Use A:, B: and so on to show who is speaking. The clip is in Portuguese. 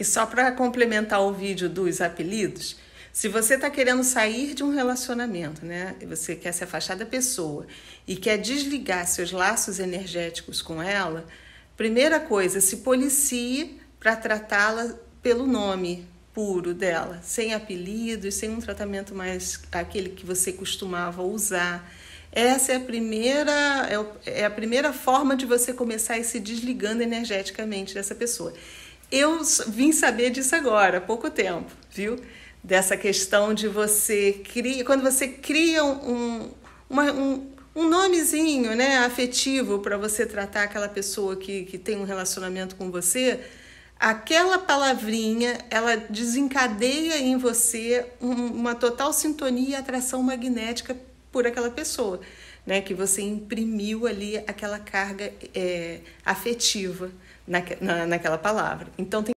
A: E só para complementar o vídeo dos apelidos, se você está querendo sair de um relacionamento, né? Você quer se afastar da pessoa e quer desligar seus laços energéticos com ela, primeira coisa, se policie para tratá-la pelo nome puro dela, sem apelidos, sem um tratamento mais aquele que você costumava usar. Essa é a primeira é, é a primeira forma de você começar a ir se desligando energeticamente dessa pessoa. Eu vim saber disso agora, há pouco tempo, viu? Dessa questão de você cria, quando você cria um, uma, um, um nomezinho né, afetivo para você tratar aquela pessoa que, que tem um relacionamento com você, aquela palavrinha ela desencadeia em você um, uma total sintonia e atração magnética por aquela pessoa, né? Que você imprimiu ali aquela carga é, afetiva na, na, naquela palavra. Então tem